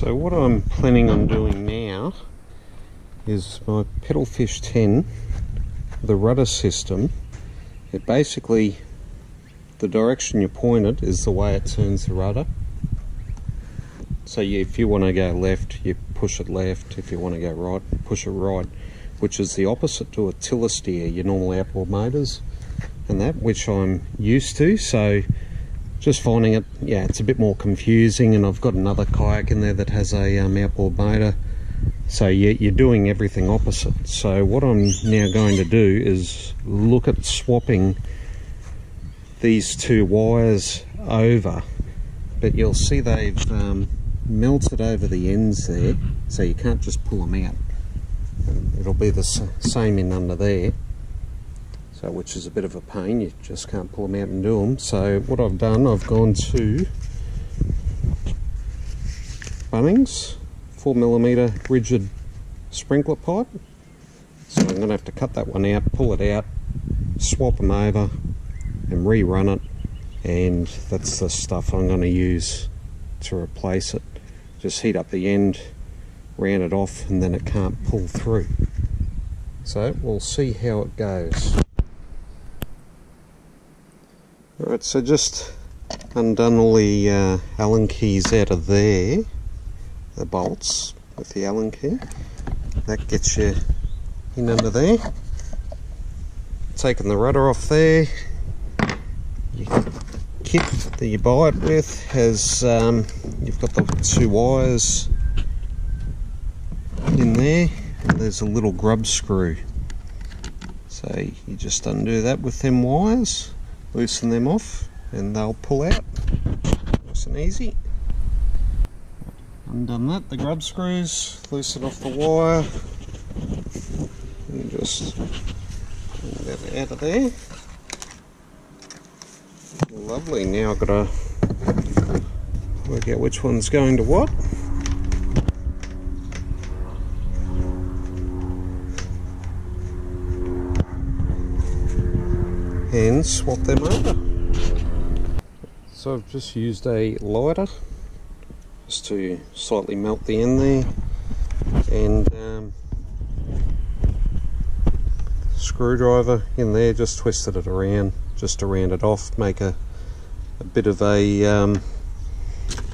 So what I'm planning on doing now is my Pedalfish 10, the rudder system, it basically, the direction you point it is the way it turns the rudder. So you, if you want to go left, you push it left. If you want to go right, push it right, which is the opposite to a tiller steer, your normal outboard motors and that, which I'm used to. So just finding it, yeah, it's a bit more confusing. And I've got another kayak in there that has a um, outboard motor. So you're doing everything opposite. So what I'm now going to do is look at swapping these two wires over. But you'll see they've um, melted over the ends there, so you can't just pull them out. It'll be the same in under there so which is a bit of a pain you just can't pull them out and do them so what I've done I've gone to Bunnings 4mm rigid sprinkler pipe. So I'm to have to cut that one out pull it out swap them over and rerun it. And that's the stuff I'm going to use to replace it. Just heat up the end round it off and then it can't pull through. So we'll see how it goes Alright, so just undone all the uh, Allen keys out of there, the bolts with the Allen key. That gets you in under there. Taking the rudder off there. Your kit that you buy it with has, um, you've got the two wires in there. There's a little grub screw. So you just undo that with them wires loosen them off and they'll pull out. Nice and easy. Undone that the grub screws. Loosen off the wire. And just bring that out of there. Lovely. Now I've got to work out which one's going to what and swap them over. So I've just used a lighter just to slightly melt the end there and um, screwdriver in there just twisted it around just to round it off make a, a bit of a um,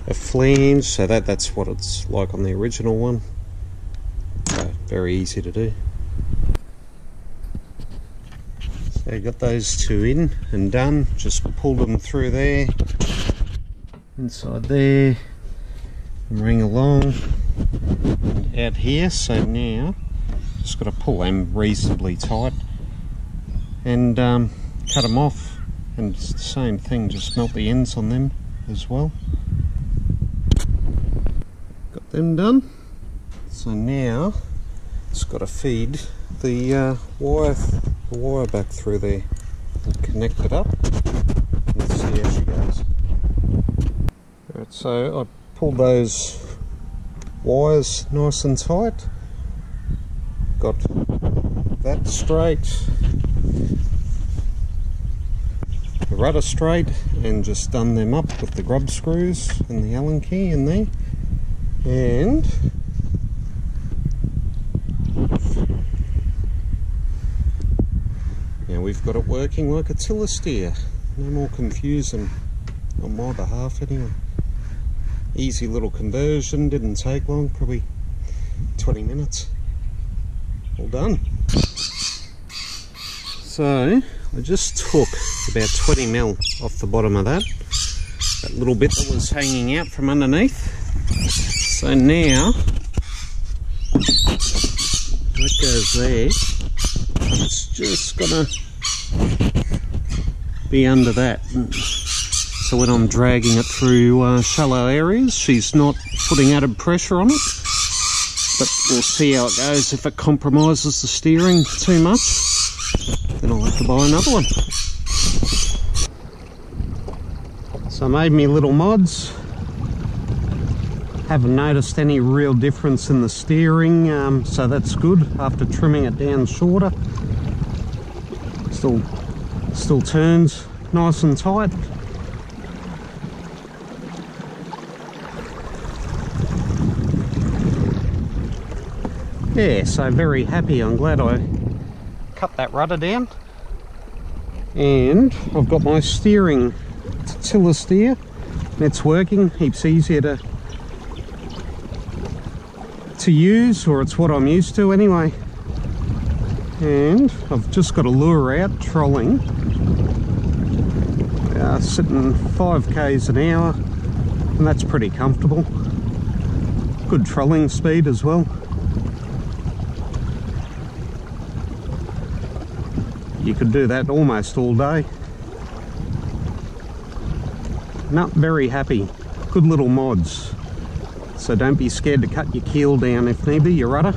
a flange. So that that's what it's like on the original one. So very easy to do Got those two in and done. Just pulled them through there, inside there, and ring along out here. So now just got to pull them reasonably tight and um, cut them off. And it's the same thing, just melt the ends on them as well. Got them done. So now it's got to feed the uh, wire the wire back through there and connect it up. And see how she goes. So I pulled those wires nice and tight, got that straight, the rudder straight and just done them up with the grub screws and the Allen key in there. And we've got it working like a tiller steer. No more confusion on my behalf anyway. Easy little conversion, didn't take long, probably 20 minutes. All done. So, I just took about 20 mil off the bottom of that. That little bit that was hanging out from underneath. So now, that goes there. It's just gonna be under that. So when I'm dragging it through uh, shallow areas, she's not putting added pressure on it. But we'll see how it goes. If it compromises the steering too much, then I'll have to buy another one. So I made me little mods. Haven't noticed any real difference in the steering, um, so that's good after trimming it down shorter. Still still turns nice and tight Yeah, so very happy. I'm glad I cut that rudder down. And I've got my steering tiller steer. It's working, heaps easier to to use, or it's what I'm used to anyway. And I've just got a lure out, trolling. Uh, sitting 5 k's an hour, and that's pretty comfortable. Good trolling speed as well. You could do that almost all day. Not very happy. Good little mods. So don't be scared to cut your keel down if need be, your rudder.